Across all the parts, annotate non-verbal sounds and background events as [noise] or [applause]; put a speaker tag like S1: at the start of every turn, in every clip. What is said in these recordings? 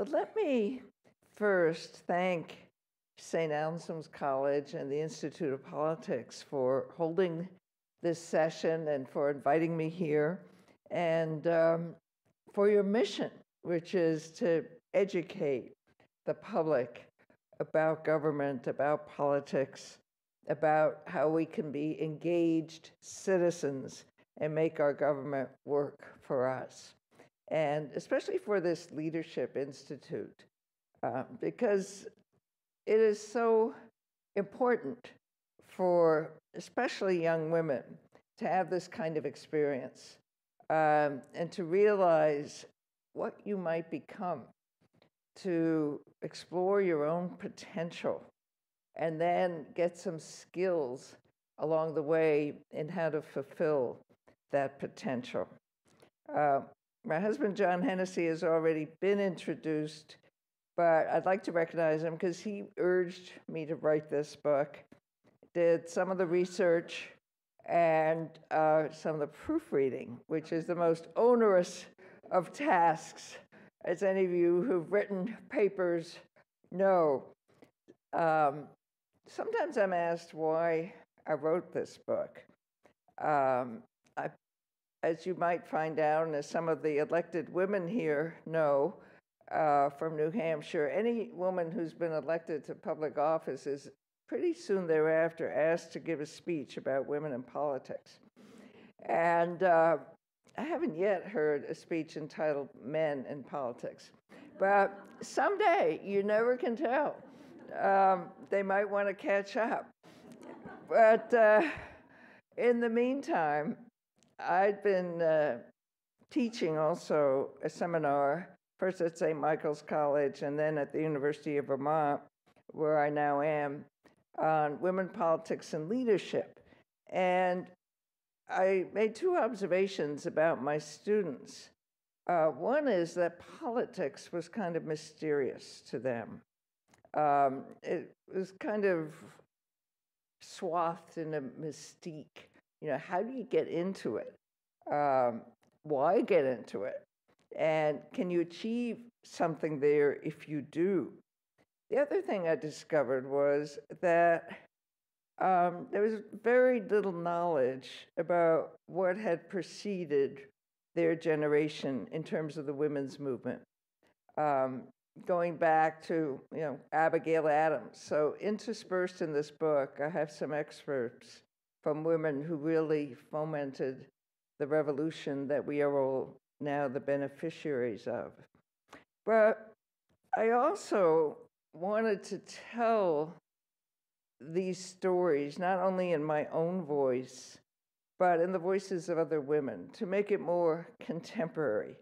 S1: but let me first thank St. Anselm's College and the Institute of Politics for holding this session and for inviting me here, and um, for your mission, which is to educate the public about government, about politics, about how we can be engaged citizens and make our government work for us. And especially for this Leadership Institute, uh, because it is so important for especially young women to have this kind of experience um, and to realize what you might become, to explore your own potential, and then get some skills along the way in how to fulfill that potential. Uh, my husband, John Hennessey, has already been introduced, but I'd like to recognize him because he urged me to write this book, did some of the research and uh, some of the proofreading, which is the most onerous of tasks, as any of you who've written papers know. Um, sometimes I'm asked why I wrote this book. Um, as you might find out, and as some of the elected women here know uh, from New Hampshire, any woman who's been elected to public office is pretty soon thereafter asked to give a speech about women in politics. And uh, I haven't yet heard a speech entitled Men in Politics. But someday, you never can tell. Um, they might want to catch up. But uh, in the meantime, I'd been uh, teaching also a seminar, first at St. Michael's College and then at the University of Vermont, where I now am, on women politics and leadership. And I made two observations about my students. Uh, one is that politics was kind of mysterious to them. Um, it was kind of swathed in a mystique. You know, how do you get into it? Um, why get into it? And can you achieve something there if you do? The other thing I discovered was that um, there was very little knowledge about what had preceded their generation in terms of the women's movement. Um, going back to you know Abigail Adams. So interspersed in this book, I have some excerpts from women who really fomented the revolution that we are all now the beneficiaries of. But I also wanted to tell these stories not only in my own voice, but in the voices of other women to make it more contemporary.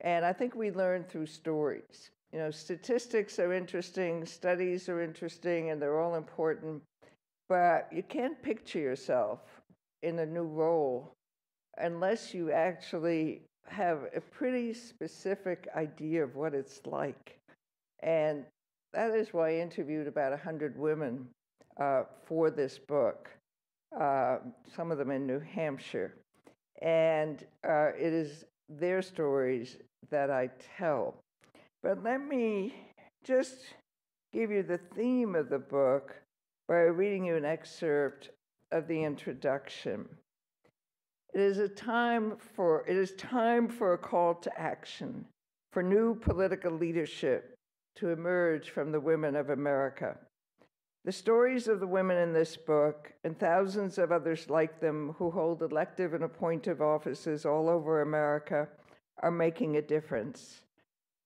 S1: And I think we learn through stories. You know, statistics are interesting, studies are interesting, and they're all important, but you can't picture yourself in a new role unless you actually have a pretty specific idea of what it's like. And that is why I interviewed about 100 women uh, for this book, uh, some of them in New Hampshire. And uh, it is their stories that I tell. But let me just give you the theme of the book by reading you an excerpt of the introduction. It is a time for it is time for a call to action for new political leadership to emerge from the women of America. The stories of the women in this book and thousands of others like them who hold elective and appointive offices all over America are making a difference.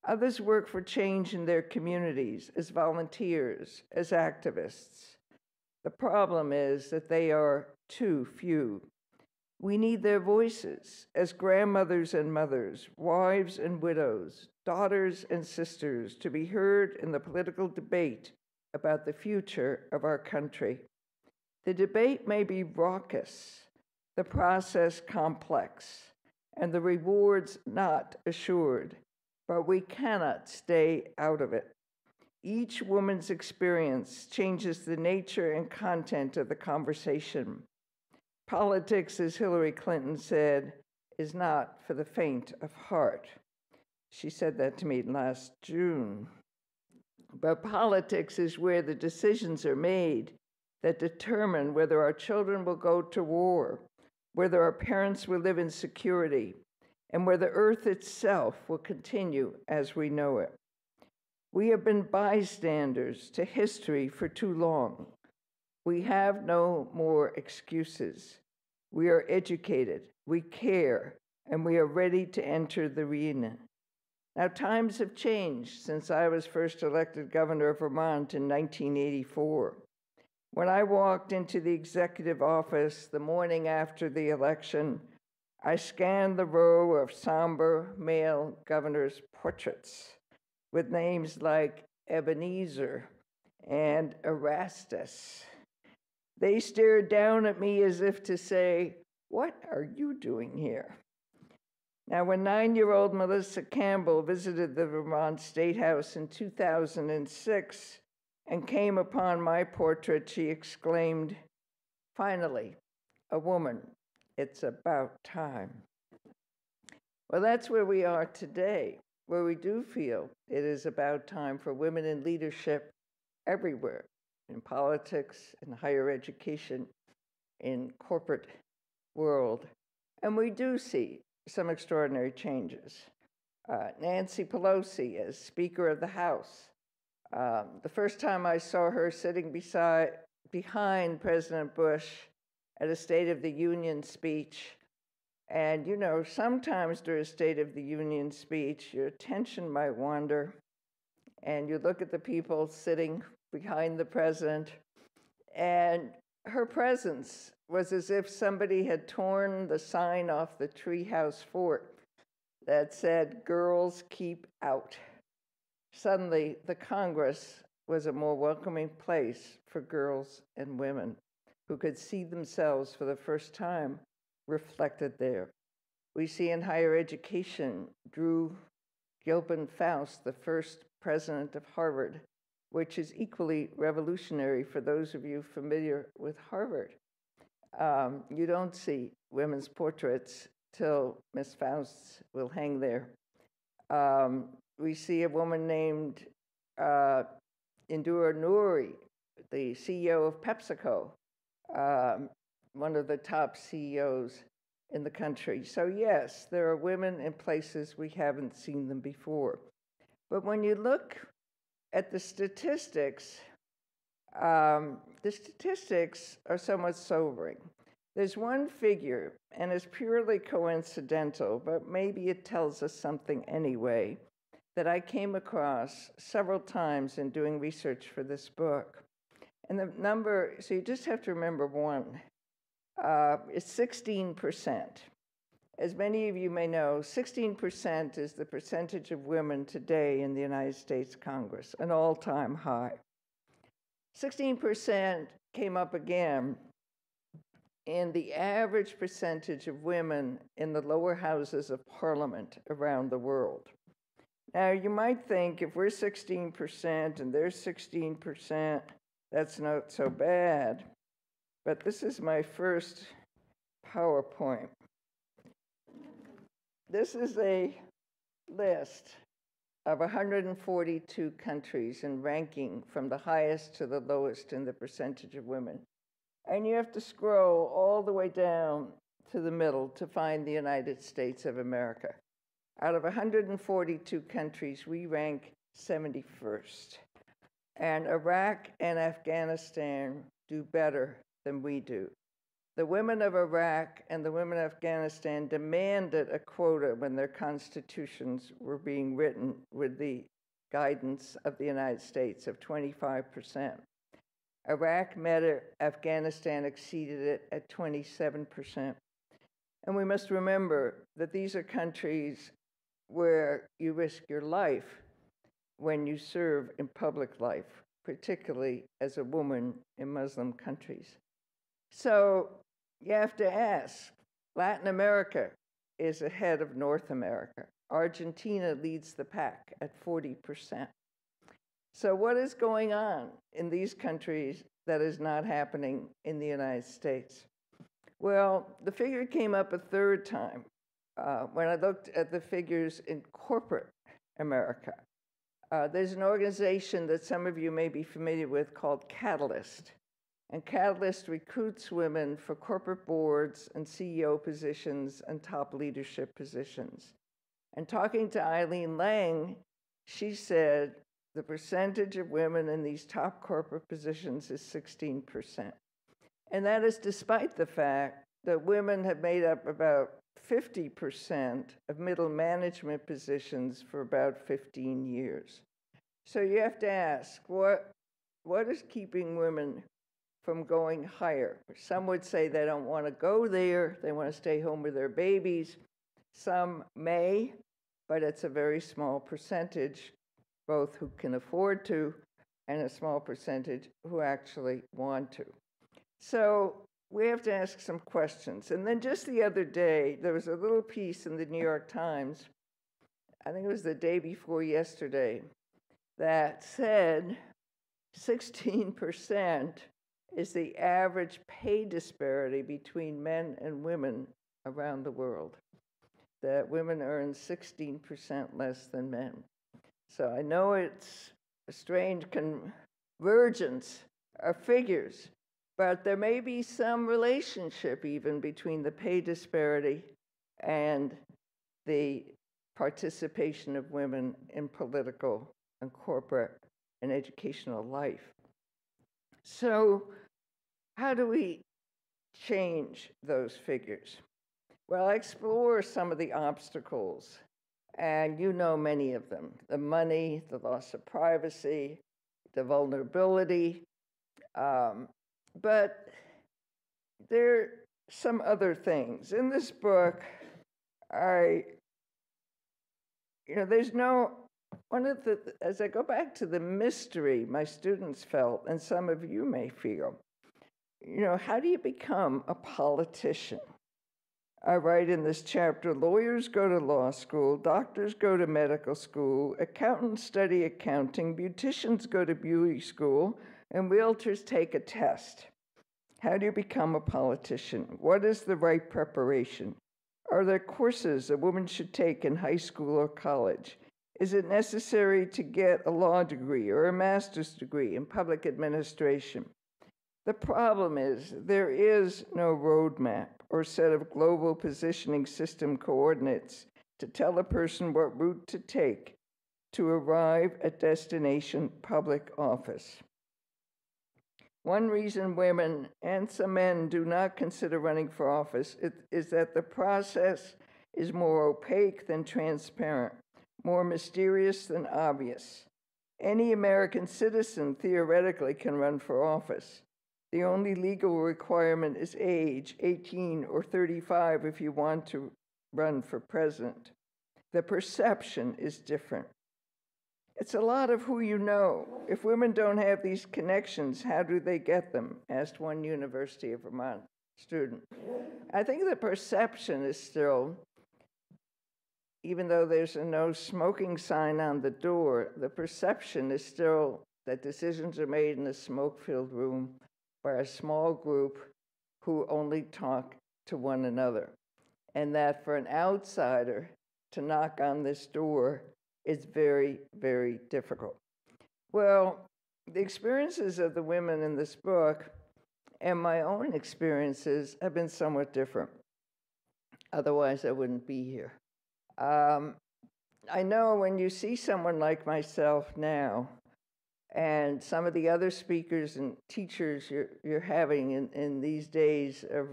S1: Others work for change in their communities as volunteers, as activists. The problem is that they are too few. We need their voices as grandmothers and mothers, wives and widows, daughters and sisters to be heard in the political debate about the future of our country. The debate may be raucous, the process complex, and the rewards not assured but we cannot stay out of it. Each woman's experience changes the nature and content of the conversation. Politics, as Hillary Clinton said, is not for the faint of heart. She said that to me last June. But politics is where the decisions are made that determine whether our children will go to war, whether our parents will live in security, and whether the Earth itself will continue as we know it. We have been bystanders to history for too long. We have no more excuses. We are educated, we care, and we are ready to enter the arena. Now, times have changed since I was first elected governor of Vermont in 1984. When I walked into the executive office the morning after the election, I scanned the row of somber male governors' portraits with names like Ebenezer and Erastus. They stared down at me as if to say, What are you doing here? Now, when nine year old Melissa Campbell visited the Vermont State House in 2006 and came upon my portrait, she exclaimed, Finally, a woman. It's about time. Well, that's where we are today, where we do feel it is about time for women in leadership everywhere in politics, in higher education, in corporate world. And we do see some extraordinary changes. Uh, Nancy Pelosi as Speaker of the House. Um, the first time I saw her sitting beside, behind President Bush at a State of the Union speech, and you know, sometimes during a State of the Union speech, your attention might wander, and you look at the people sitting behind the president, and her presence was as if somebody had torn the sign off the treehouse fort that said, Girls keep out. Suddenly, the Congress was a more welcoming place for girls and women who could see themselves for the first time reflected there. We see in higher education Drew Gilpin Faust, the first president of Harvard, which is equally revolutionary for those of you familiar with Harvard. Um, you don't see women's portraits till Miss Faust will hang there. Um, we see a woman named uh, Indira Nooyi, the CEO of PepsiCo, um, one of the top CEOs in the country. So, yes, there are women in places we haven't seen them before. But when you look at the statistics, um, the statistics are somewhat sobering. There's one figure, and it's purely coincidental, but maybe it tells us something anyway, that I came across several times in doing research for this book. And the number, so you just have to remember one, uh, is 16%. As many of you may know, 16% is the percentage of women today in the United States Congress, an all time high. 16% came up again in the average percentage of women in the lower houses of parliament around the world. Now, you might think if we're 16% and they're 16%, that's not so bad. But this is my first PowerPoint. This is a list of 142 countries in ranking from the highest to the lowest in the percentage of women. And you have to scroll all the way down to the middle to find the United States of America. Out of 142 countries, we rank 71st. And Iraq and Afghanistan do better than we do. The women of Iraq and the women of Afghanistan demanded a quota when their constitutions were being written with the guidance of the United States of 25%. Iraq met it, Afghanistan exceeded it at 27%. And we must remember that these are countries where you risk your life when you serve in public life, particularly as a woman in Muslim countries. So you have to ask Latin America is ahead of North America. Argentina leads the pack at 40%. So, what is going on in these countries that is not happening in the United States? Well, the figure came up a third time uh, when I looked at the figures in corporate America. Uh, there's an organization that some of you may be familiar with called Catalyst. And Catalyst recruits women for corporate boards and CEO positions and top leadership positions. And talking to Ilene Lang, she said the percentage of women in these top corporate positions is 16%. And that is despite the fact that women have made up about 50% of middle management positions for about 15 years. So you have to ask what, what is keeping women from going higher? Some would say they don't want to go there, they want to stay home with their babies. Some may, but it's a very small percentage, both who can afford to and a small percentage who actually want to. So we have to ask some questions. And then just the other day, there was a little piece in the New York Times, I think it was the day before yesterday, that said 16% is the average pay disparity between men and women around the world. That women earn 16% less than men. So I know it's a strange convergence of figures, but there may be some relationship even between the pay disparity and the participation of women in political and corporate and educational life. So, how do we change those figures? Well, I explore some of the obstacles, and you know many of them the money, the loss of privacy, the vulnerability, um, but there are some other things. In this book, I, you know, there's no, one of the, as I go back to the mystery my students felt, and some of you may feel, you know, how do you become a politician? I write in this chapter lawyers go to law school, doctors go to medical school, accountants study accounting, beauticians go to beauty school, and realtors take a test. How do you become a politician? What is the right preparation? Are there courses a woman should take in high school or college? Is it necessary to get a law degree or a master's degree in public administration? The problem is there is no roadmap or set of global positioning system coordinates to tell a person what route to take to arrive at destination public office. One reason women and some men do not consider running for office is that the process is more opaque than transparent, more mysterious than obvious. Any American citizen theoretically can run for office. The only legal requirement is age, 18 or 35, if you want to run for president. The perception is different. It's a lot of who you know. If women don't have these connections, how do they get them? asked one University of Vermont student. I think the perception is still, even though there's a no smoking sign on the door, the perception is still that decisions are made in a smoke filled room by a small group who only talk to one another. And that for an outsider to knock on this door is very, very difficult. Well, the experiences of the women in this book and my own experiences have been somewhat different. Otherwise, I wouldn't be here. Um, I know when you see someone like myself now, and some of the other speakers and teachers you're, you're having in, in these days of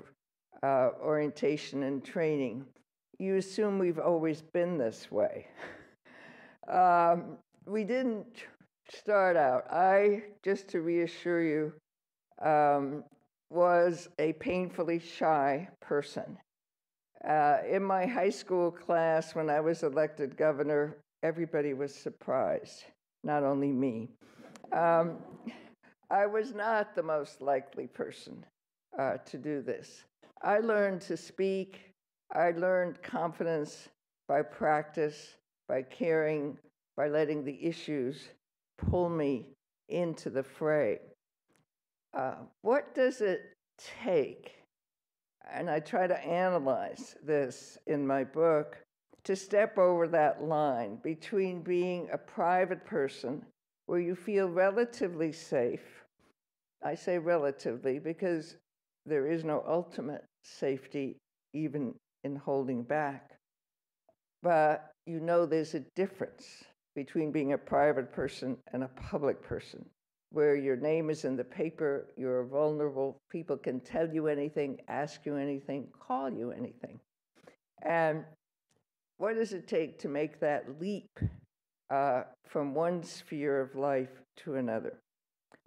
S1: uh, orientation and training, you assume we've always been this way. [laughs] Um, we didn't start out. I, just to reassure you, um, was a painfully shy person. Uh, in my high school class, when I was elected governor, everybody was surprised, not only me. Um, I was not the most likely person uh, to do this. I learned to speak, I learned confidence by practice by caring, by letting the issues pull me into the fray. Uh, what does it take? And I try to analyze this in my book to step over that line between being a private person where you feel relatively safe. I say relatively because there is no ultimate safety even in holding back. But you know there's a difference between being a private person and a public person, where your name is in the paper, you're vulnerable, people can tell you anything, ask you anything, call you anything. And what does it take to make that leap uh, from one sphere of life to another?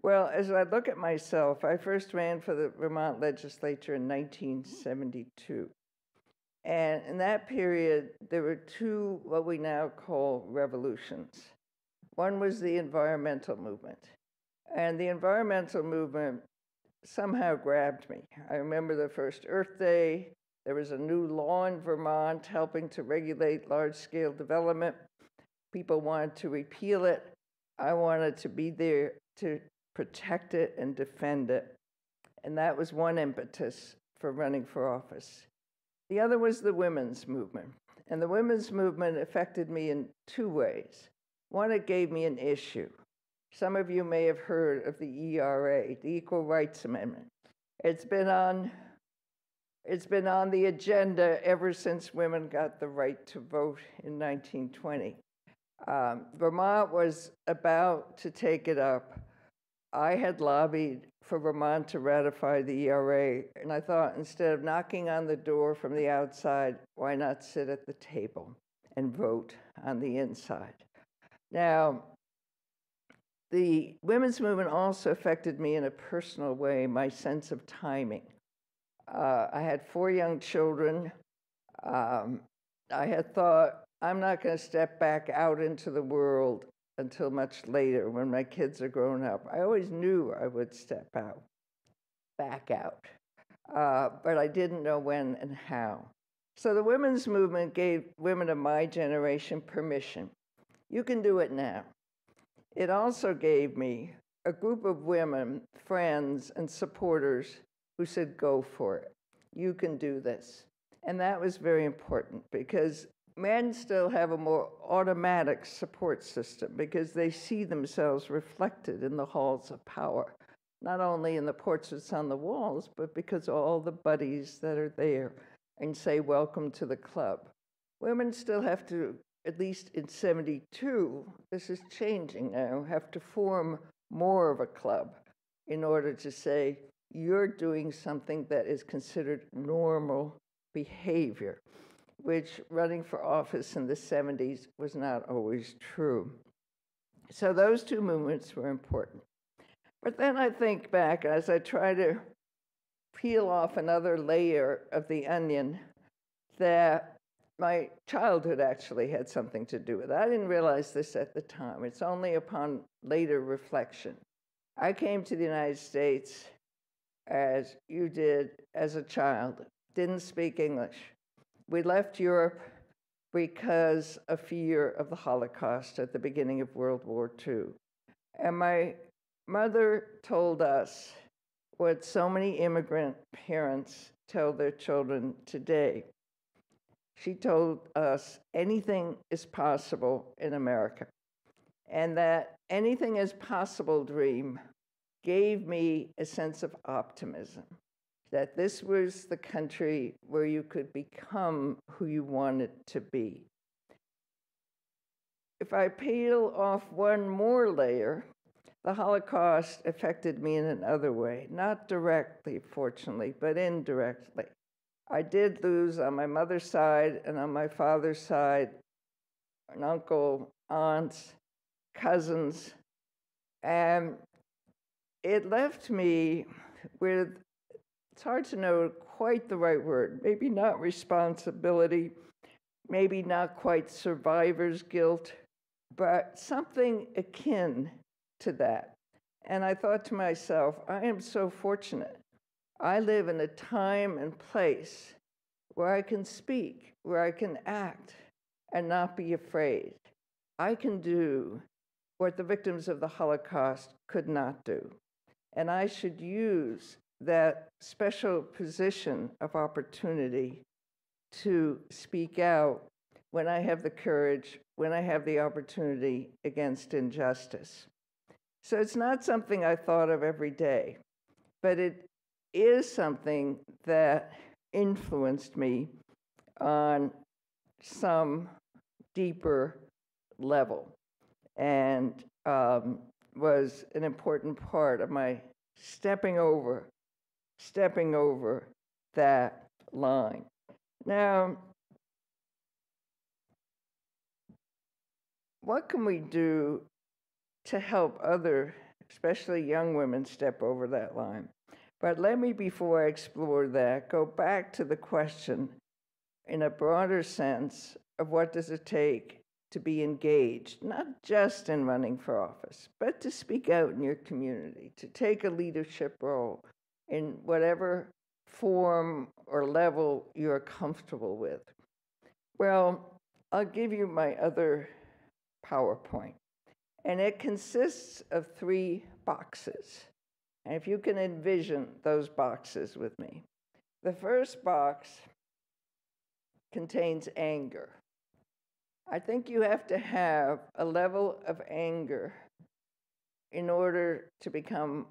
S1: Well, as I look at myself, I first ran for the Vermont legislature in 1972. And in that period, there were two, what we now call revolutions. One was the environmental movement. And the environmental movement somehow grabbed me. I remember the first Earth Day. There was a new law in Vermont helping to regulate large scale development. People wanted to repeal it. I wanted to be there to protect it and defend it. And that was one impetus for running for office. The other was the women's movement. And the women's movement affected me in two ways. One, it gave me an issue. Some of you may have heard of the ERA, the Equal Rights Amendment. It's been on it's been on the agenda ever since women got the right to vote in 1920. Um, Vermont was about to take it up. I had lobbied for Vermont to ratify the ERA. And I thought instead of knocking on the door from the outside, why not sit at the table and vote on the inside? Now, the women's movement also affected me in a personal way, my sense of timing. Uh, I had four young children. Um, I had thought, I'm not going to step back out into the world until much later when my kids are grown up. I always knew I would step out, back out, uh, but I didn't know when and how. So the women's movement gave women of my generation permission. You can do it now. It also gave me a group of women, friends, and supporters who said, Go for it. You can do this. And that was very important because men still have a more automatic support system because they see themselves reflected in the halls of power, not only in the portraits on the walls, but because all the buddies that are there and say, Welcome to the club. Women still have to, at least in 72, this is changing now, have to form more of a club in order to say, You're doing something that is considered normal behavior which running for office in the 70s was not always true. So those two movements were important. But then I think back as I try to peel off another layer of the onion that my childhood actually had something to do with it. I didn't realize this at the time. It's only upon later reflection. I came to the United States as you did as a child, didn't speak English. We left Europe because of fear of the Holocaust at the beginning of World War II. And my mother told us what so many immigrant parents tell their children today. She told us anything is possible in America, and that anything is possible dream gave me a sense of optimism that this was the country where you could become who you wanted to be. If I peel off one more layer, the Holocaust affected me in another way, not directly, fortunately, but indirectly. I did lose on my mother's side and on my father's side an uncle, aunts, cousins, and it left me with it's hard to know quite the right word. Maybe not responsibility, maybe not quite survivor's guilt, but something akin to that. And I thought to myself, I am so fortunate. I live in a time and place where I can speak, where I can act, and not be afraid. I can do what the victims of the Holocaust could not do. And I should use that special position of opportunity to speak out when I have the courage, when I have the opportunity against injustice. So it's not something I thought of every day, but it is something that influenced me on some deeper level and um, was an important part of my stepping over, stepping over that line. Now, what can we do to help other, especially young women, step over that line? But let me, before I explore that, go back to the question in a broader sense of what does it take to be engaged, not just in running for office, but to speak out in your community, to take a leadership role in whatever form or level you're comfortable with. Well, I'll give you my other PowerPoint, and it consists of three boxes. And if you can envision those boxes with me, the first box contains anger. I think you have to have a level of anger in order to become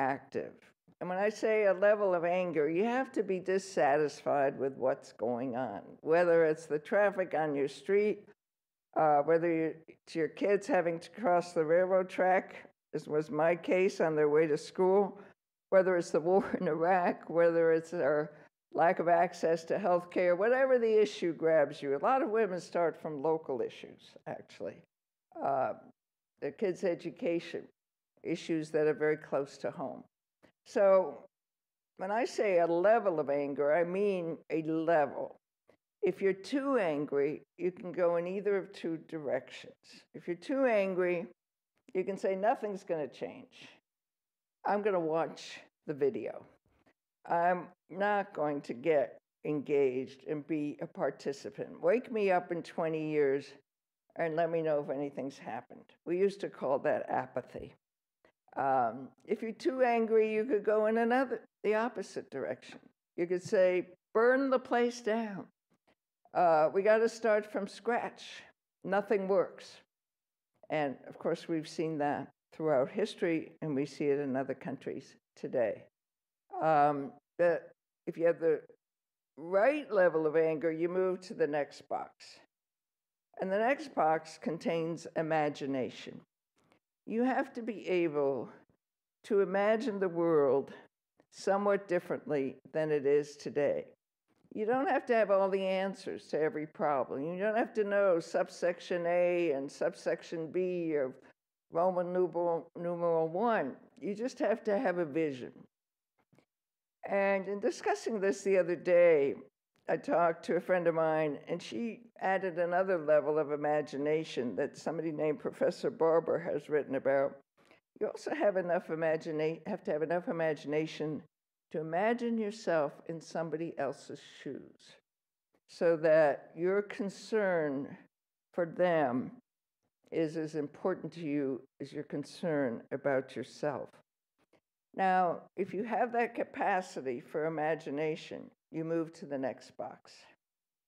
S1: active. And when I say a level of anger, you have to be dissatisfied with what's going on, whether it's the traffic on your street, uh, whether it's your kids having to cross the railroad track, as was my case on their way to school, whether it's the war in Iraq, whether it's our lack of access to health care, whatever the issue grabs you. A lot of women start from local issues, actually. Uh, their kids' education, issues that are very close to home. So when I say a level of anger, I mean a level. If you're too angry, you can go in either of two directions. If you're too angry, you can say, nothing's going to change. I'm going to watch the video. I'm not going to get engaged and be a participant. Wake me up in 20 years and let me know if anything's happened. We used to call that apathy. Um, if you're too angry, you could go in another, the opposite direction. You could say, burn the place down. Uh, we got to start from scratch. Nothing works. And of course, we've seen that throughout history, and we see it in other countries today. Um, that if you have the right level of anger, you move to the next box. And the next box contains imagination. You have to be able to imagine the world somewhat differently than it is today. You don't have to have all the answers to every problem. You don't have to know subsection A and subsection B of Roman numeral, numeral one. You just have to have a vision. And in discussing this the other day, I talked to a friend of mine, and she added another level of imagination that somebody named Professor Barber has written about. You also have enough imagina- have to have enough imagination to imagine yourself in somebody else's shoes, so that your concern for them is as important to you as your concern about yourself. Now, if you have that capacity for imagination, you move to the next box.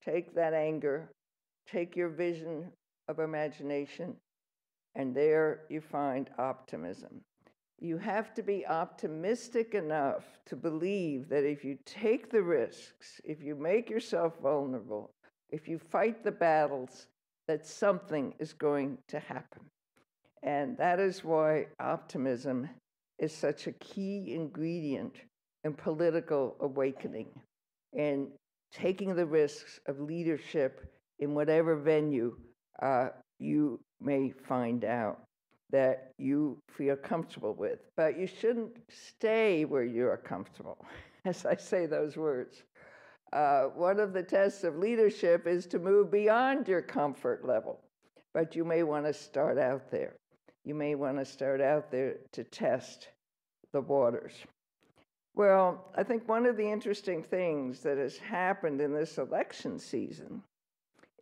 S1: Take that anger, take your vision of imagination, and there you find optimism. You have to be optimistic enough to believe that if you take the risks, if you make yourself vulnerable, if you fight the battles, that something is going to happen. And that is why optimism is such a key ingredient in political awakening and taking the risks of leadership in whatever venue uh, you may find out that you feel comfortable with. But you shouldn't stay where you are comfortable, [laughs] as I say those words. Uh, one of the tests of leadership is to move beyond your comfort level, but you may want to start out there you may want to start out there to test the waters. Well, I think one of the interesting things that has happened in this election season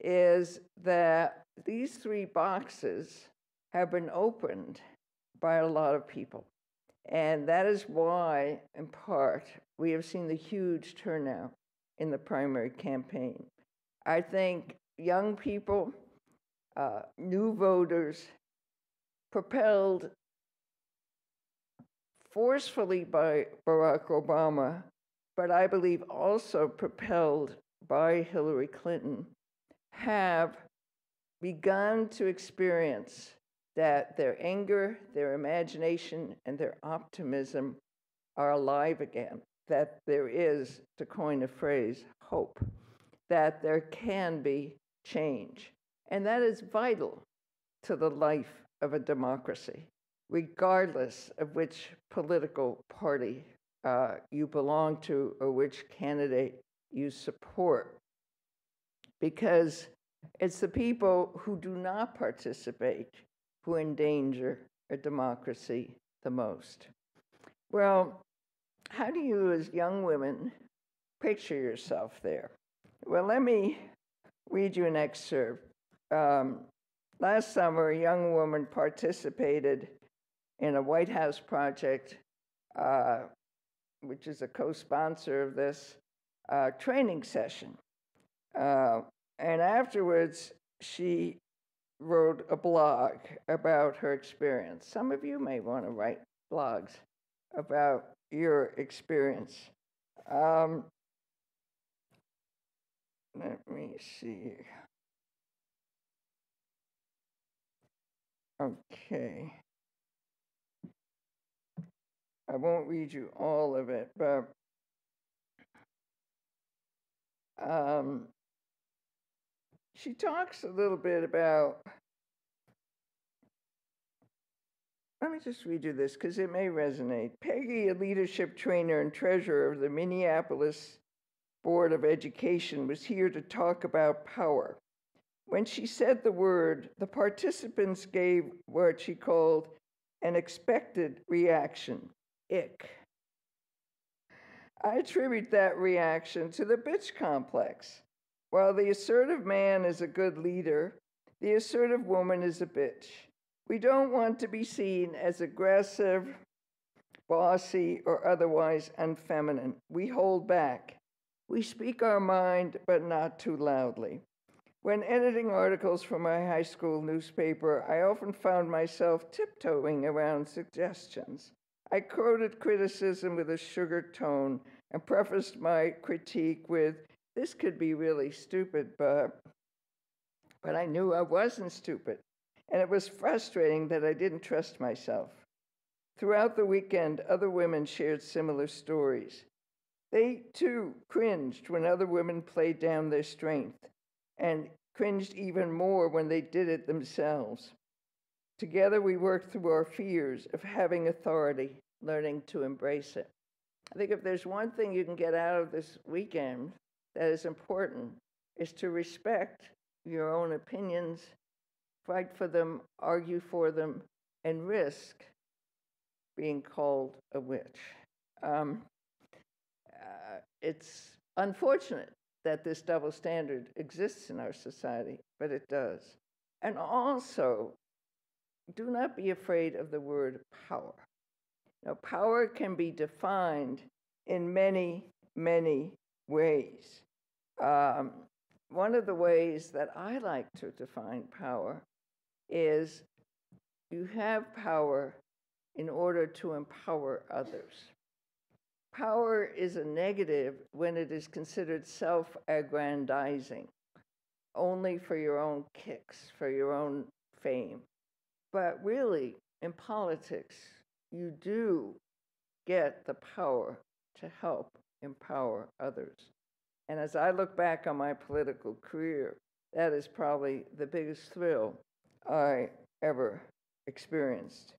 S1: is that these three boxes have been opened by a lot of people. And that is why, in part, we have seen the huge turnout in the primary campaign. I think young people, uh, new voters, propelled forcefully by Barack Obama, but I believe also propelled by Hillary Clinton, have begun to experience that their anger, their imagination, and their optimism are alive again, that there is, to coin a phrase, hope, that there can be change. And that is vital to the life of a democracy, regardless of which political party uh, you belong to or which candidate you support. Because it's the people who do not participate who endanger a democracy the most. Well, how do you, as young women, picture yourself there? Well, let me read you an excerpt. Um, last summer, a young woman participated in a White House project, uh, which is a co sponsor of this uh, training session. Uh, and afterwards, she wrote a blog about her experience. Some of you may want to write blogs about your experience. Um, let me see. Okay. I won't read you all of it, but um, she talks a little bit about. Let me just read you this because it may resonate. Peggy, a leadership trainer and treasurer of the Minneapolis Board of Education, was here to talk about power. When she said the word, the participants gave what she called an expected reaction ick. I attribute that reaction to the bitch complex. While the assertive man is a good leader, the assertive woman is a bitch. We don't want to be seen as aggressive, bossy, or otherwise unfeminine. We hold back. We speak our mind, but not too loudly. When editing articles for my high school newspaper, I often found myself tiptoeing around suggestions. I quoted criticism with a sugar tone and prefaced my critique with, this could be really stupid, but, but I knew I wasn't stupid. And it was frustrating that I didn't trust myself. Throughout the weekend, other women shared similar stories. They too cringed when other women played down their strength and cringed even more when they did it themselves. Together, we worked through our fears of having authority, learning to embrace it. I think if there's one thing you can get out of this weekend, that is important is to respect your own opinions, fight for them, argue for them, and risk being called a witch. Um, uh, it's unfortunate that this double standard exists in our society, but it does. And also, do not be afraid of the word power. Now, power can be defined in many, many ways. Um, one of the ways that I like to define power is you have power in order to empower others. Power is a negative when it is considered self aggrandizing, only for your own kicks, for your own fame. But really, in politics, you do get the power to help empower others. And as I look back on my political career, that is probably the biggest thrill I ever experienced.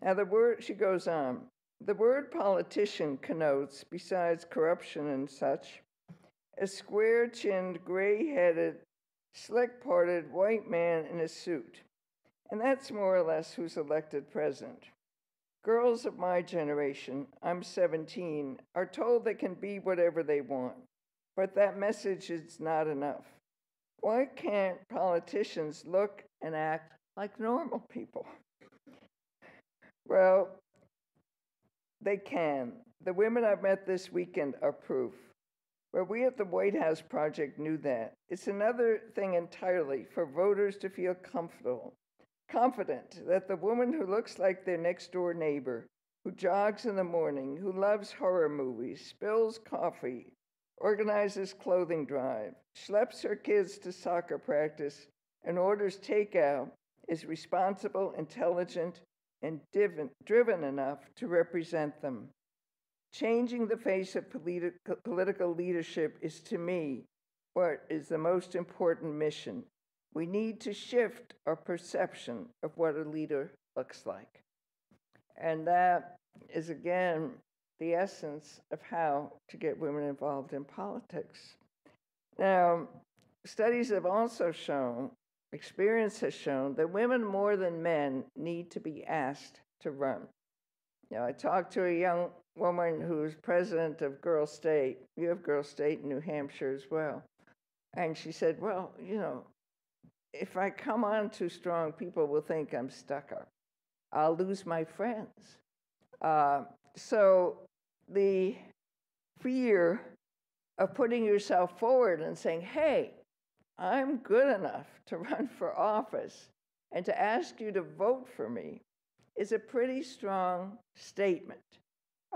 S1: Now, the word, she goes on, the word politician connotes, besides corruption and such, a square chinned, gray headed, slick parted white man in a suit. And that's more or less who's elected president. Girls of my generation, I'm 17, are told they can be whatever they want. But that message is not enough. Why can't politicians look and act like normal people? Well, they can. The women I've met this weekend are proof. Well, we at the White House Project knew that. It's another thing entirely for voters to feel comfortable, confident that the woman who looks like their next door neighbor, who jogs in the morning, who loves horror movies, spills coffee, organizes clothing drive, schleps her kids to soccer practice, and orders takeout, is responsible, intelligent, and driven, driven enough to represent them. Changing the face of politi- political leadership is, to me, what is the most important mission. We need to shift our perception of what a leader looks like. And that is, again, the essence of how to get women involved in politics. Now, studies have also shown, experience has shown, that women more than men need to be asked to run. Know, I talked to a young woman who's president of Girl State. You have Girl State in New Hampshire as well. And she said, Well, you know, if I come on too strong, people will think I'm stuck up. I'll lose my friends. Uh, so the fear of putting yourself forward and saying, Hey, I'm good enough to [laughs] run for office and to ask you to vote for me is a pretty strong statement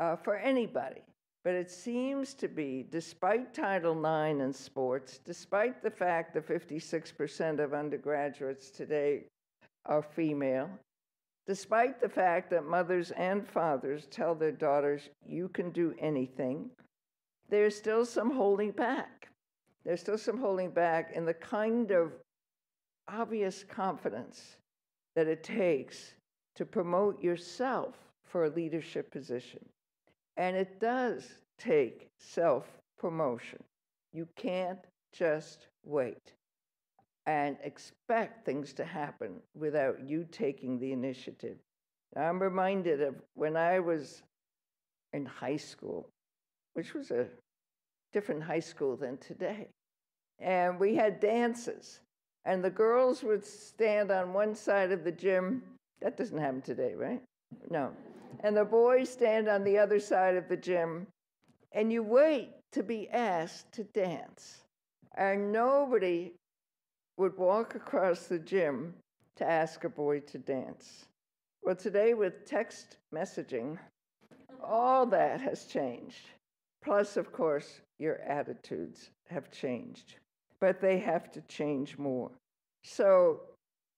S1: uh, for anybody. But it seems to be, despite Title IX in sports, despite the fact that 56% of undergraduates today are female, despite the fact that mothers and fathers tell their daughters, you can do anything, there's still some holding back. There's still some holding back in the kind of obvious confidence that it takes to promote yourself for a leadership position. And it does take self promotion. You can't just wait and expect things to happen without you taking the initiative. I'm reminded of when I was in high school, which was a different high school than today. And we had dances, and the girls would stand on one side of the gym. That doesn't happen today, right? No and the boys stand on the other side of the gym, and you wait to be asked to dance. And nobody would walk across the gym to ask a boy to dance. Well, today with text messaging, all that has changed. Plus, of course, your attitudes have changed, but they have to change more. So,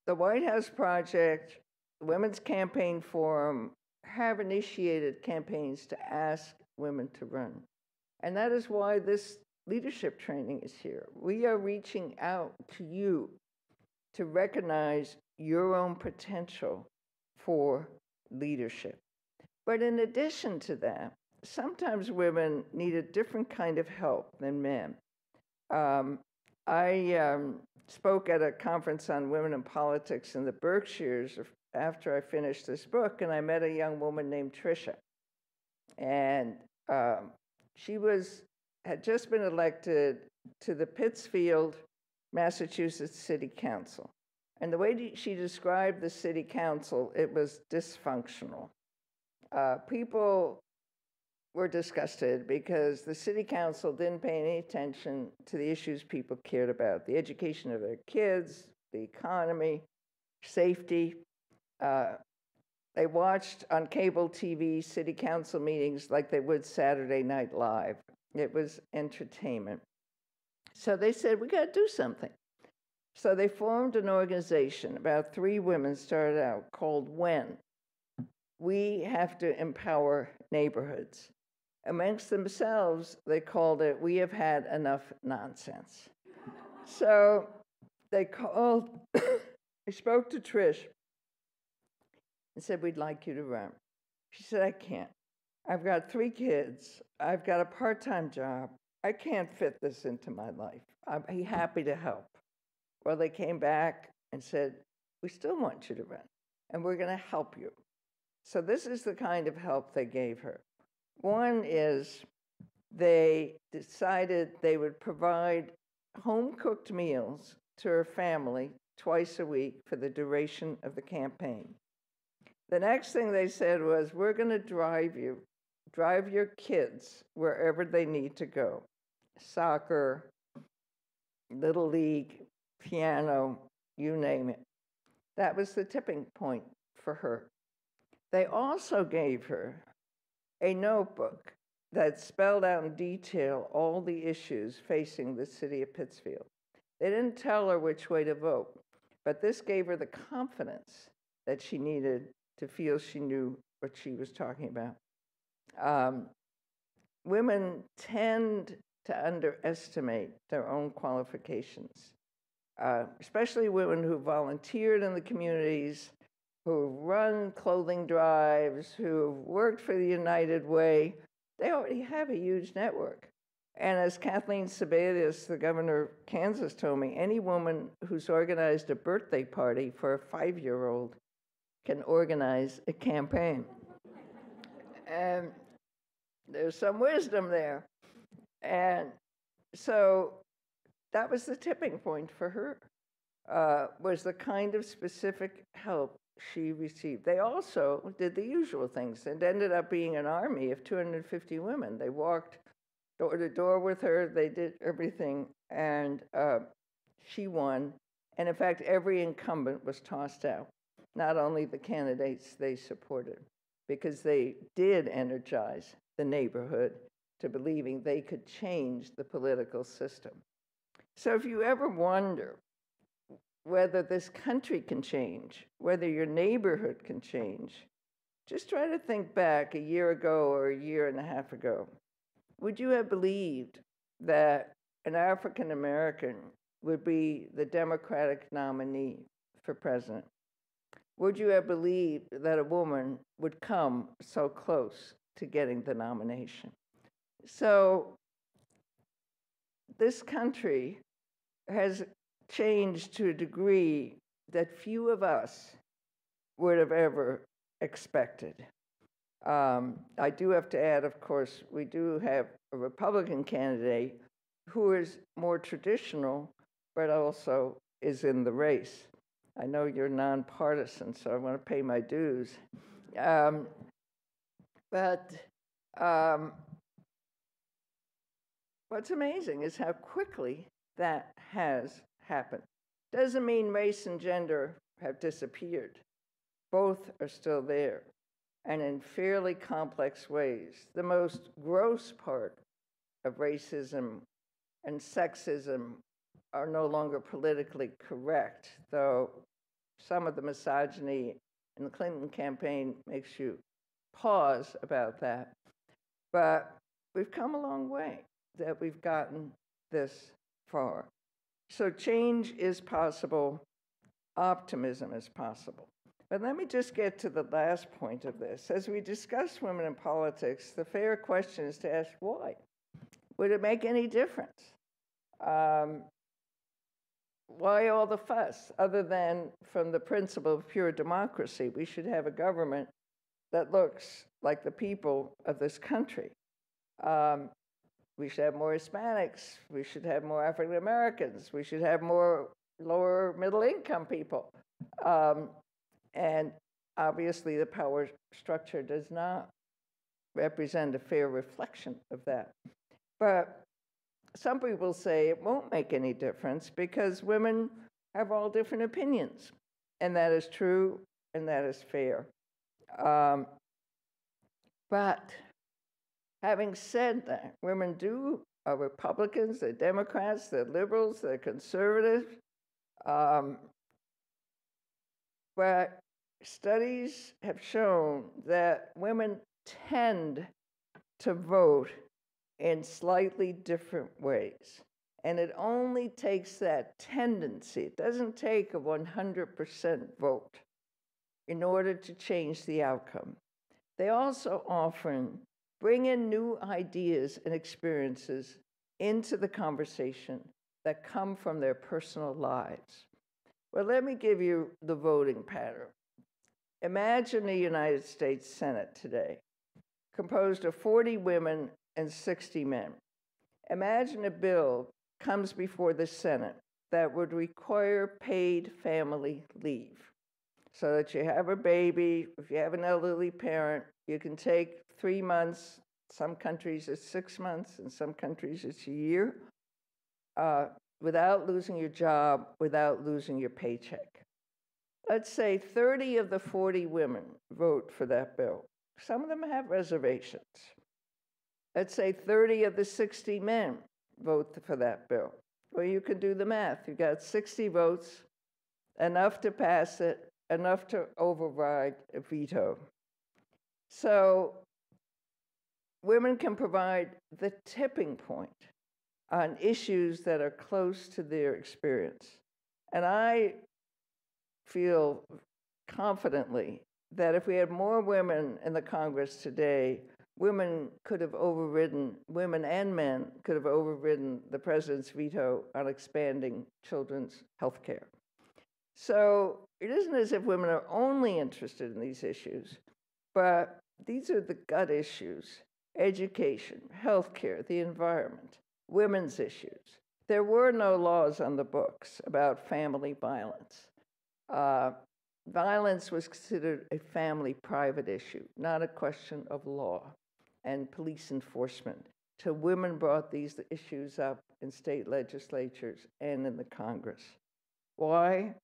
S1: the White House Project, the Women's Campaign Forum, have initiated campaigns to ask women to run. And that is why this leadership training is here. We are reaching out to you to recognize your own potential for leadership. But in addition to that, sometimes women need a different kind of help than men. Um, I um, spoke at a conference on women in politics in the Berkshires after I finished this book, and I met a young woman named Tricia. And um, she was had just been elected to the Pittsfield, Massachusetts City Council. And the way she described the city council, it was dysfunctional. Uh, people were disgusted because the city council didn't pay any attention to the issues people cared about the education of their kids, the economy, safety. Uh, they watched on cable TV city council meetings like they would Saturday Night Live. It was entertainment. So they said, we got to do something. So they formed an organization. About three women started out called WHEN. We have to empower neighborhoods. Amongst themselves, they called it, We Have Had Enough Nonsense. so they called, [coughs] I spoke to Trish and said, We'd like you to run. She said, I can't. I've got three kids. I've got a part time job. I can't fit this into my life. I'm happy to help. Well, they came back and said, We still want you to run, and we're going to help you. So, this is the kind of help they gave her. One is they decided they would provide home cooked meals to her family twice a week for the duration of the campaign. The next thing they said was, We're going to drive you, drive your kids wherever they need to go. soccer, little league, piano, you name it. That was the tipping point for her. They also gave her a notebook that spelled out in detail all the issues facing the city of Pittsfield. They didn't tell her which way to vote, but this gave her the confidence that she needed to feel she knew what she was talking about. Um, women tend to underestimate their own qualifications, uh, especially women who volunteered in the communities, who run clothing drives, who have worked for the United Way. They already have a huge network. And as Kathleen Sebelius, the governor of Kansas, told me, any woman who's organized a birthday party for a five year old can organize a campaign. and there's some wisdom there. And so that was the tipping point for her, uh, was the kind of specific help she received. They also did the usual things and ended up being an army of 250 women. They walked door to door with her, they did everything, and uh, she won. And in fact, every incumbent was tossed out, not only the candidates they supported, because they did energize the neighborhood to believing they could change the political system. So if you ever wonder whether this country can change, whether your neighborhood can change, just try to think back a year ago or a year and a half ago. Would you have believed that an African American would be the Democratic nominee for president? Would you have believed that a woman would come so close to getting the nomination? So, this country has changed to a degree that few of us would have ever expected. Um, I do have to add, of course, we do have a Republican candidate who is more traditional, but also is in the race. I know you're nonpartisan, so I want to pay my dues. Um, but um, what's amazing is how quickly that has happened. Doesn't mean race and gender have disappeared. Both are still there, and in fairly complex ways. The most gross part of racism and sexism are no longer politically correct, though some of the misogyny in the Clinton campaign makes you pause about that. But we've come a long way that we've gotten this far. So change is possible, optimism is possible. But let me just get to the last point of this. As we discuss women in politics, the fair question is to ask why? Would it make any difference? Um, why all the fuss other than from the principle of pure democracy? We should have a government that looks like the people of this country. Um, we should have more Hispanics. We should have more African Americans. We should have more lower middle income people. Um, and obviously, the power structure does not represent a fair reflection of that. But some people say it won't make any difference because women have all different opinions. And that is true and that is fair. Um, but Having said that, women do are Republicans, they're Democrats, they're liberals, they're conservatives. Um, but studies have shown that women tend to vote in slightly different ways. And it only takes that tendency, it doesn't take a 100% vote in order to change the outcome. They also often bring in new ideas and experiences into the conversation that come from their personal lives. Well, let me give you the voting pattern. Imagine the United States Senate today, composed of 40 women and 60 men. Imagine a bill comes before the Senate that would require paid family leave so that you have a baby, if you have an elderly parent, you can take three months Some countries it's six months, in some countries it's a year, uh, without losing your job, without losing your paycheck. Let's say 30 of the 40 women vote for that bill. Some of them have reservations. Let's say 30 of the 60 men vote for that bill. Well, you can do the math. You got 60 votes, enough to pass it, enough to override a veto. So women can provide the tipping point on issues that are close to their experience. And I feel confidently that if we had more women in the Congress today, women could have overridden, women and men could have overridden the president's veto on expanding children's health care. So it isn't as if women are only interested in these issues, but these are the gut issues education, healthcare, the environment, women's issues. There were no laws on the books about family violence. Uh, violence was considered a family private issue, not a question of law and police enforcement. Till women brought these issues up in state legislatures and in the Congress. Why?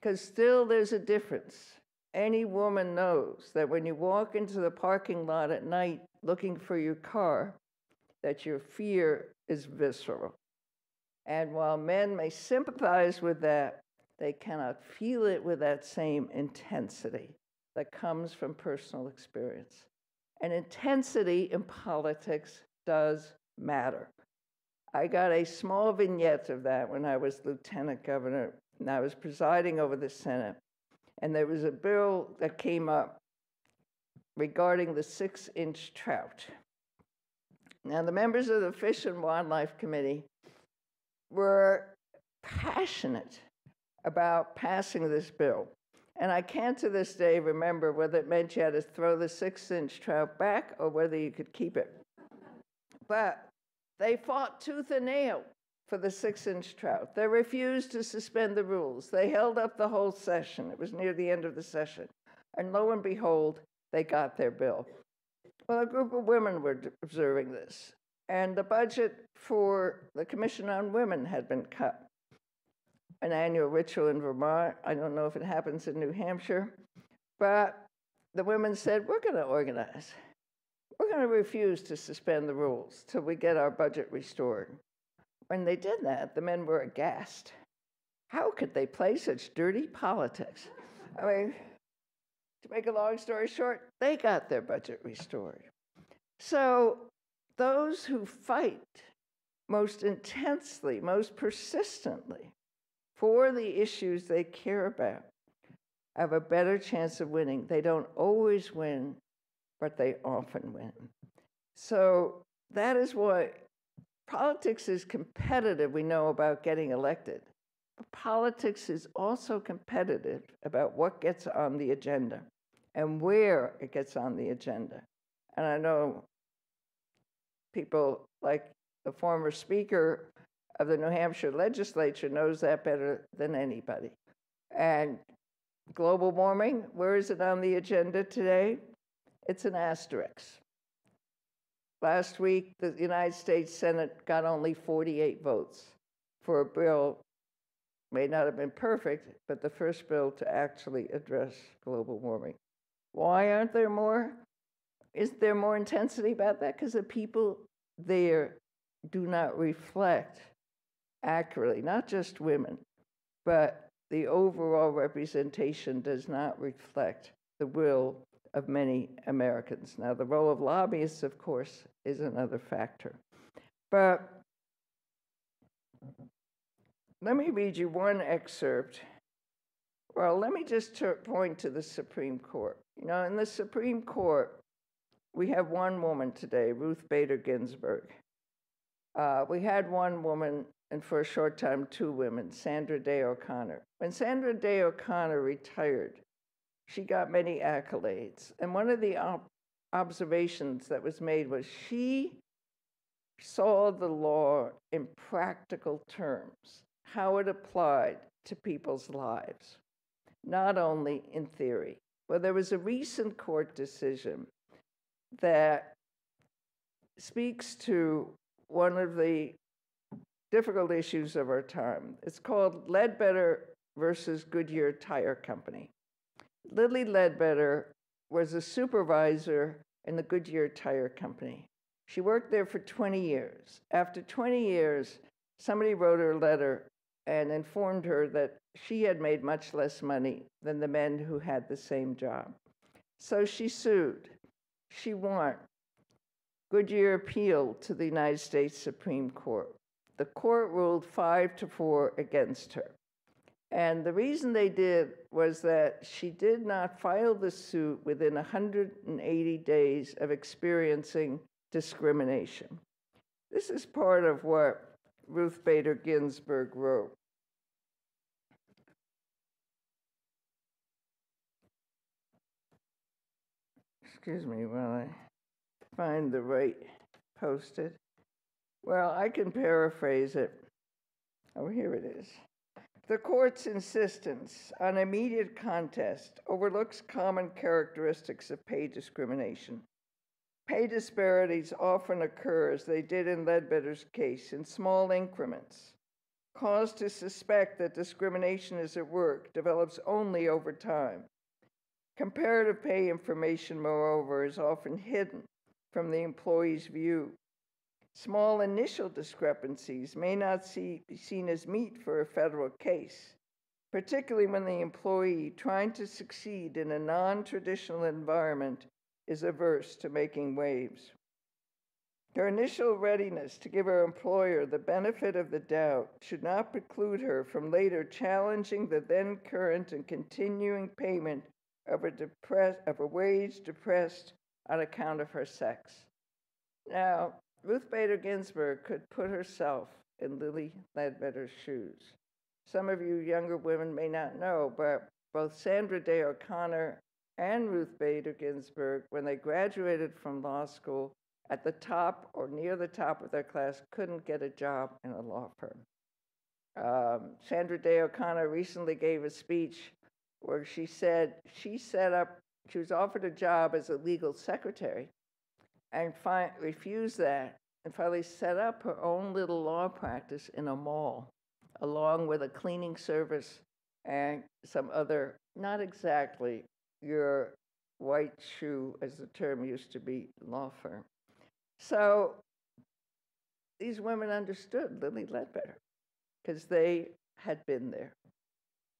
S1: Because still there's a difference. Any woman knows that when you walk into the parking lot at night looking for your car, that your fear is visceral. And while men may sympathize with that, they cannot feel it with that same intensity that comes from personal experience. And intensity in politics does matter. I got a small vignette of that when I was lieutenant governor and I was presiding over the Senate. And there was a bill that came up regarding the six inch trout. Now, the members of the Fish and Wildlife Committee were passionate about passing this bill. And I can't to this day remember whether it meant you had to throw the six inch trout back or whether you could keep it. But they fought tooth and nail for the six inch trout. They refused to suspend the rules. They held up the whole session. It was near the end of the session. And lo and behold, they got their bill. Well, a group of women were observing this, and the budget for the Commission on Women had been cut. An annual ritual in Vermont. I don't know if it happens in New Hampshire, but the women said, We're going to organize. We're going to refuse to suspend the rules till we get our budget restored. When they did that, the men were aghast. How could they play such dirty politics? I mean, to make a long story short, they got their budget restored. So those who fight most intensely, most persistently for the issues they care about have a better chance of winning. They don't always win, but they often win. So that is why politics is competitive, we know, about getting elected But politics is also competitive about what gets on the agenda and where it gets on the agenda. And I know people like the former Speaker of the New Hampshire legislature knows that better than anybody. And global warming, where is it on the agenda today? It's an asterisk. Last week, the United States Senate got only 48 votes for a bill may not have been perfect, but the first bill to actually address global warming. Why aren't there more? Is there more intensity about that? Because the people there do not reflect accurately, not just women, but the overall representation does not reflect the will of many Americans. Now, the role of lobbyists, of course, is another factor. But let me read you one excerpt. Well, let me just point to the Supreme Court. You know, in the Supreme Court, we have one woman today, Ruth Bader Ginsburg. Uh, we had one woman, and for a short time, two women, Sandra Day O'Connor. When Sandra Day O'Connor retired, she got many accolades. And one of the observations that was made was she saw the law in practical terms how it applied to people's lives, not only in theory. Well, there was a recent court decision that speaks to one of the difficult issues of our time. It's called Ledbetter versus Goodyear Tire Company. Lilly Ledbetter was a supervisor in the Goodyear Tire Company. She worked there for 20 years. After 20 years, somebody wrote her a letter and informed her that she had made much less money than the men who had the same job. So she sued. She won. Goodyear appealed to the United States Supreme Court. The court ruled five to four against her. And the reason they did was that she did not file the suit within 180 days of experiencing discrimination. This is part of what Ruth Bader Ginsburg wrote. Excuse me while I find the right post-it. Well, I can paraphrase it. Oh, here it is. The court's insistence on immediate contest overlooks common characteristics of pay discrimination. Pay disparities often occur, as they did in Ledbetter's case, in small increments. Cause to suspect that discrimination is at work develops only over time. Comparative pay information, moreover, is often hidden from the employee's view. Small initial discrepancies may not see, be seen as meat for a federal case, particularly when the employee trying to succeed in a non traditional environment is averse to making waves. Her initial readiness to give her employer the benefit of the doubt should not preclude her from later challenging the then current and continuing payment of a, depress- of a wage depressed on account of her sex. Now, Ruth Bader Ginsburg could put herself in Lilly Ledbetter's shoes. Some of you younger women may not know, but both Sandra Day O'Connor and Ruth Bader Ginsburg, when they graduated from law school, at the top or near the top of their class, couldn't get a job in a law firm. Um, Sandra Day O'Connor recently gave a speech where she said she set up, she was offered a job as a legal secretary and fi- refused that and finally set up her own little law practice in a mall, along with a cleaning service and some other, not exactly your white shoe, as the term used to be, law firm. So these women understood Lilly Ledbetter because they had been there.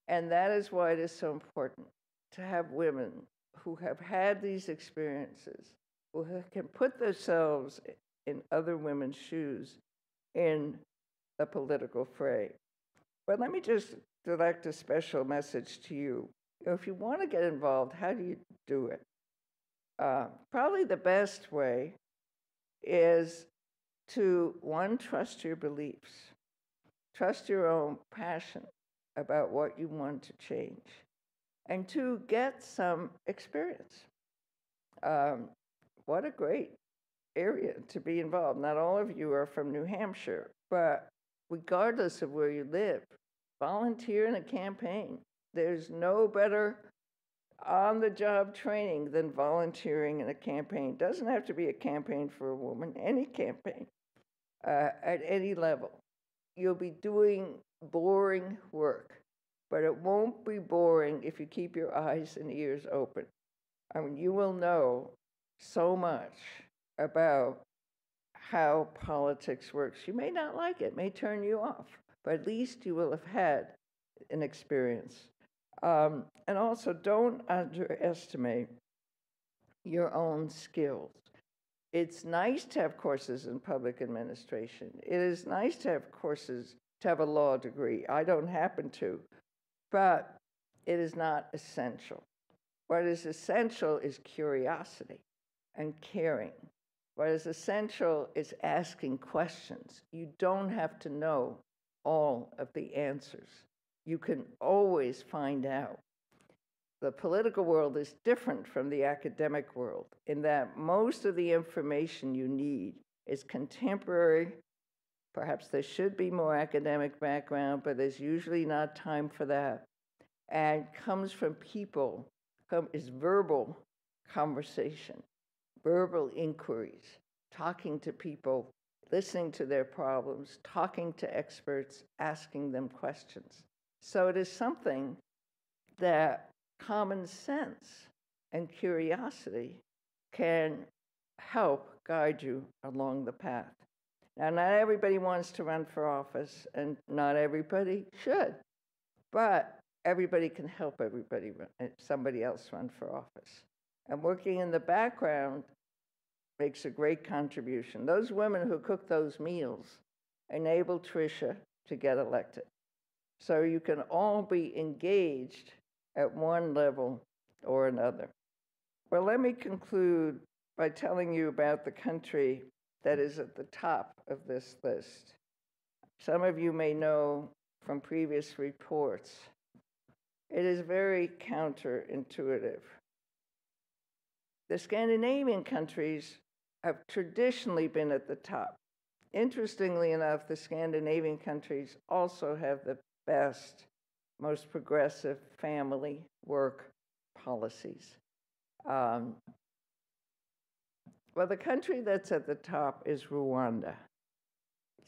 S1: And that is why it is so important to have women who have had these experiences, who can put themselves in other women's shoes in the political fray. But let me just direct a special message to you. If you want to get involved, how do you do it? Uh, probably the best way is to one, trust your beliefs, trust your own passion, about what you want to change, and to get some experience. Um, what a great area to be involved. Not all of you are from New Hampshire, but regardless of where you live, volunteer in a campaign. There's no better on the job training than volunteering in a campaign. Doesn't have to be a campaign for a woman, any campaign uh, at any level. You'll be doing boring work, but it won't be boring if you keep your eyes and ears open. I mean, you will know so much about how politics works. You may not like it, may turn you off, but at least you will have had an experience. Um, and also, don't underestimate your own skills. It's nice to have courses in public administration. It is nice to have courses to have a law degree. I don't happen to, but it is not essential. What is essential is curiosity and caring. What is essential is asking questions. You don't have to know all of the answers. You can always find out. The political world is different from the academic world in that most of the information you need is contemporary Perhaps there should be more academic background, but there's usually not time for that. And comes from people, is verbal conversation, verbal inquiries. talking to people, listening to their problems, talking to experts, asking them questions. So it is something that common sense and curiosity can help guide you along the path. Now, not everybody wants to run for office, and not everybody should, but everybody can help everybody, eh, somebody else run for office. And working in the background makes a great contribution. Those women who cook those meals enable Tricia to get elected. So you can all be engaged at one level or another. Well, let me conclude by telling you about the country that is at the top of this list. Some of you may know from previous reports, it is very counterintuitive. The Scandinavian countries have traditionally been at the top. Interestingly enough, the Scandinavian countries also have the best, most progressive family work policies. Um, well, the country that's at the top is Rwanda.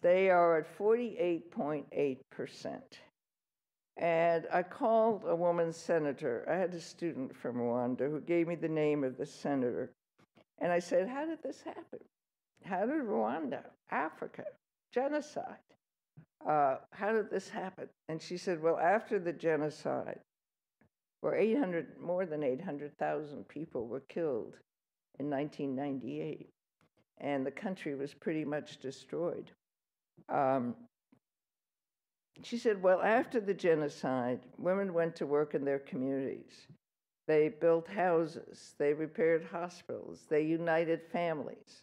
S1: They are at 48.8%. And I called a woman senator. I had a student from Rwanda who gave me the name of the senator. And I said, How did this happen? How did Rwanda, Africa, genocide? Uh, how did this happen? And she said, Well, after the genocide, where 800, more than 800,000 people were killed in 1998, and the country was pretty much destroyed. Um, she said, Well, after the genocide, women went to work in their communities. They built houses, they repaired hospitals, they united families.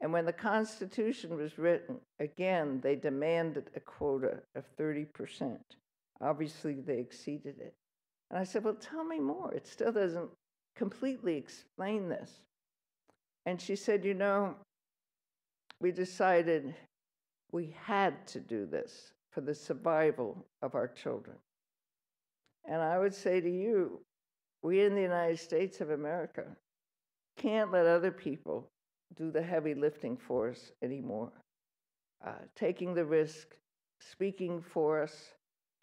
S1: And when the Constitution was written, again, they demanded a quota of 30%. Obviously, they exceeded it. And I said, Well, tell me more. It still doesn't completely explain this. And she said, You know, we decided we had to do this for the survival of our children. And I would say to you, we in the United States of America can't let other people do the heavy lifting for us anymore. Uh, taking the risk, speaking for us,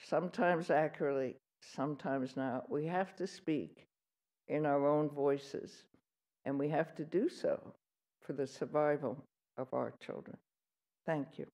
S1: sometimes accurately, sometimes not. We have to speak in our own voices, and we have to do so for the survival of our children. Thank you.